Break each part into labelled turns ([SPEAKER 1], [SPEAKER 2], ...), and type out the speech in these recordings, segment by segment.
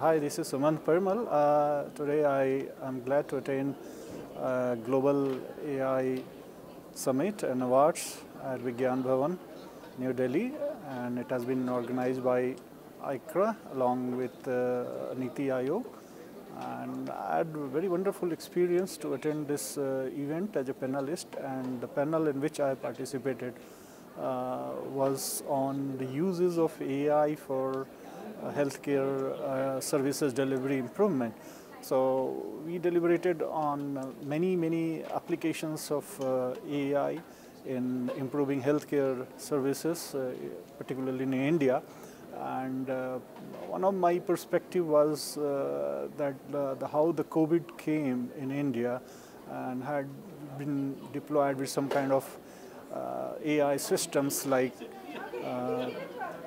[SPEAKER 1] Hi, this is Sumant Parimal. Uh, today I am glad to attend uh, Global AI Summit and Awards at Vigyan Bhawan, New Delhi, and it has been organized by AICRA along with uh, Niti Aayog. And I had a very wonderful experience to attend this uh, event as a panelist, and the panel in which I participated uh, was on the uses of AI for uh, healthcare uh, services delivery improvement. So we deliberated on uh, many, many applications of AI in improving healthcare services, particularly in India. And uh, one of my perspective was uh, that uh, the, how the COVID came in India and had been deployed with some kind of AI systems like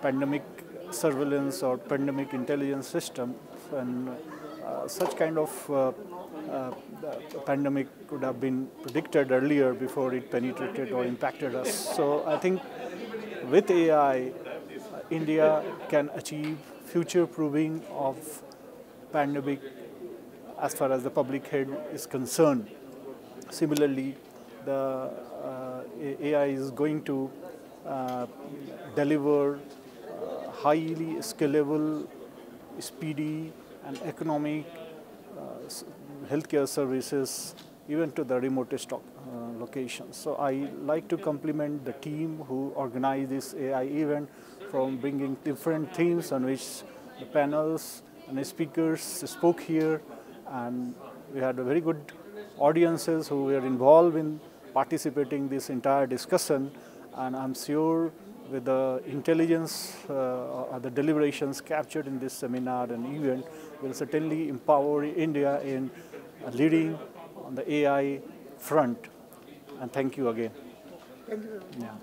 [SPEAKER 1] pandemic surveillance or pandemic intelligence system and uh, such kind of uh, uh, pandemic could have been predicted earlier before it penetrated or impacted us. So I think with AI, India can achieve future proving of pandemic as far as the public health is concerned. Similarly, the uh, AI is going to uh, deliver highly scalable, speedy and economic uh, healthcare services even to the remotest uh, locations. So I like to compliment the team who organized this AI event from bringing different themes on which the panels and the speakers spoke here and we had a very good audiences who were involved in participating this entire discussion and I'm sure with the intelligence uh, or the deliberations captured in this seminar and event will certainly empower India in leading on the AI front. And thank you again.
[SPEAKER 2] Thank you.
[SPEAKER 1] Yeah.